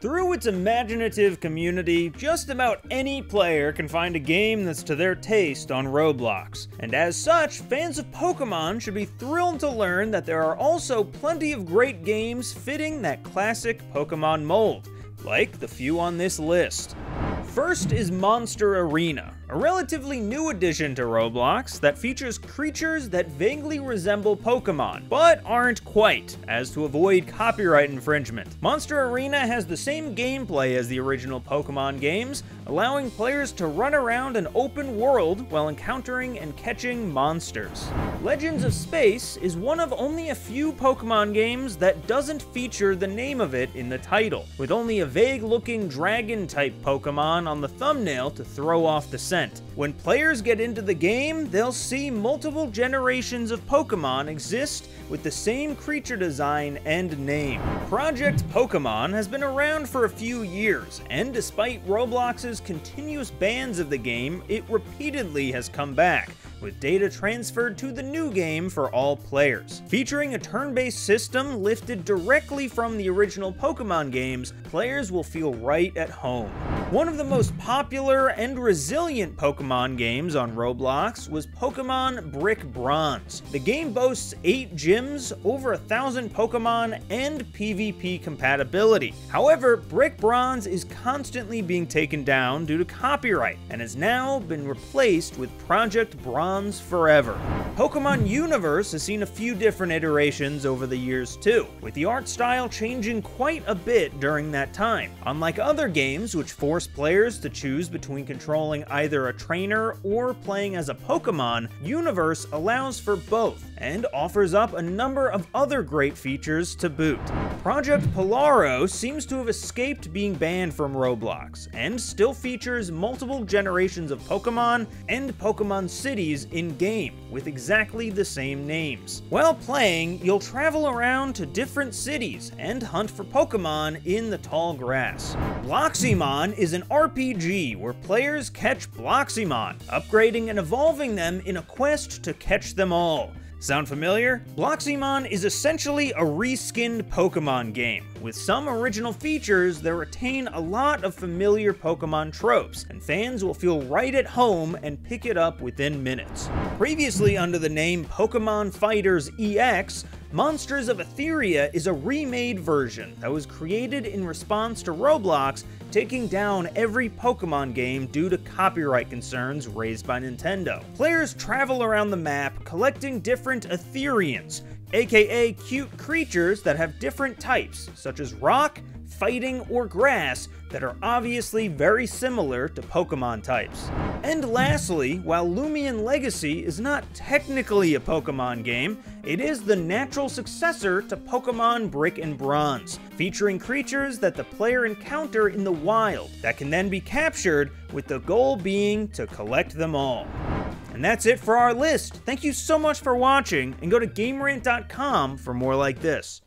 Through its imaginative community, just about any player can find a game that's to their taste on Roblox. And as such, fans of Pokemon should be thrilled to learn that there are also plenty of great games fitting that classic Pokemon mold, like the few on this list. First is Monster Arena, a relatively new addition to Roblox that features creatures that vaguely resemble Pokemon, but aren't quite, as to avoid copyright infringement. Monster Arena has the same gameplay as the original Pokemon games, allowing players to run around an open world while encountering and catching monsters. Legends of Space is one of only a few Pokemon games that doesn't feature the name of it in the title, with only a vague looking dragon type Pokemon on the thumbnail to throw off the scent. When players get into the game, they'll see multiple generations of Pokemon exist with the same creature design and name. Project Pokemon has been around for a few years, and despite Roblox's continuous bans of the game, it repeatedly has come back with data transferred to the new game for all players. Featuring a turn-based system lifted directly from the original Pokemon games, players will feel right at home. One of the most popular and resilient Pokemon games on Roblox was Pokemon Brick Bronze. The game boasts 8 gyms, over a thousand Pokemon, and PvP compatibility. However, Brick Bronze is constantly being taken down due to copyright, and has now been replaced with Project Bronze Forever. Pokemon Universe has seen a few different iterations over the years too, with the art style changing quite a bit during that time. Unlike other games which force players to choose between controlling either a trainer or playing as a Pokemon, Universe allows for both and offers up a number of other great features to boot. Project Polaro seems to have escaped being banned from Roblox and still features multiple generations of Pokemon and Pokemon cities in-game with exactly the same names. While playing, you'll travel around to different cities and hunt for Pokemon in the tall grass. Bloxymon is an RPG where players catch Bloxymon, upgrading and evolving them in a quest to catch them all. Sound familiar? Bloxymon is essentially a reskinned Pokemon game, with some original features that retain a lot of familiar Pokemon tropes, and fans will feel right at home and pick it up within minutes. Previously under the name Pokemon Fighters EX, Monsters of Etheria is a remade version that was created in response to Roblox taking down every Pokemon game due to copyright concerns raised by Nintendo. Players travel around the map collecting different Etherians, aka cute creatures that have different types, such as rock, fighting, or grass that are obviously very similar to Pokemon types. And lastly, while Loomian Legacy is not technically a Pokemon game, it is the natural successor to Pokemon Brick and Bronze, featuring creatures that the player encounter in the wild that can then be captured with the goal being to collect them all. And that's it for our list. Thank you so much for watching, and go to GameRant.com for more like this.